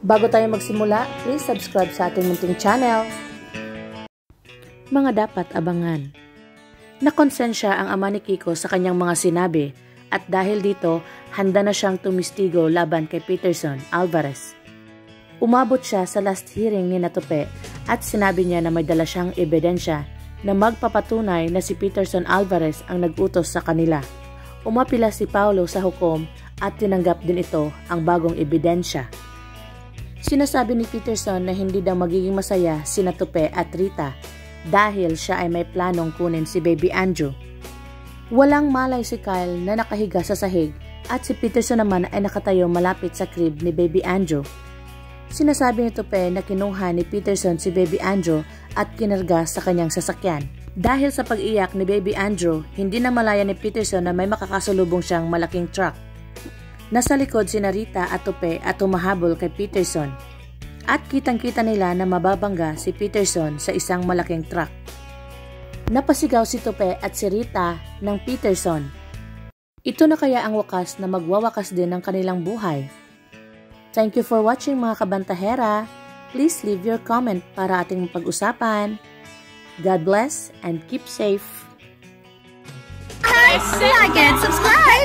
Bago tayo magsimula, please subscribe sa ating munting channel. Mga dapat abangan. Nakonsensya ang ama ni Kiko sa kanyang mga sinabi at dahil dito, handa na siyang tumistigo laban kay Peterson Alvarez. Umabot siya sa last hearing ni Natupe at sinabi niya na may dala siyang ebidensya na magpapatunay na si Peterson Alvarez ang nagutos sa kanila. Umapila si Paulo sa hukom at tinanggap din ito ang bagong ebidensya. Sinasabi ni Peterson na hindi daw magiging masaya si Natupe at Rita dahil siya ay may planong kunin si Baby Andrew. Walang malay si Kyle na nakahiga sa sahig at si Peterson naman ay nakatayo malapit sa crib ni Baby Andrew. Sinasabi ni Tupe na kinuha ni Peterson si Baby Andrew at kinarga sa kanyang sasakyan. Dahil sa pag-iyak ni Baby Andrew, hindi na malaya ni Peterson na may makakasalubong siyang malaking truck. Nasa likod si Narita at Tupe at humahabol kay Peterson. At kitang-kita nila na mababangga si Peterson sa isang malaking truck. Napasigaw si Tupe at si Rita ng Peterson. Ito na kaya ang wakas na magwawakas din ng kanilang buhay. Thank you for watching mga kabantahera. Please leave your comment para ating pag-usapan. God bless and keep safe. Like and subscribe!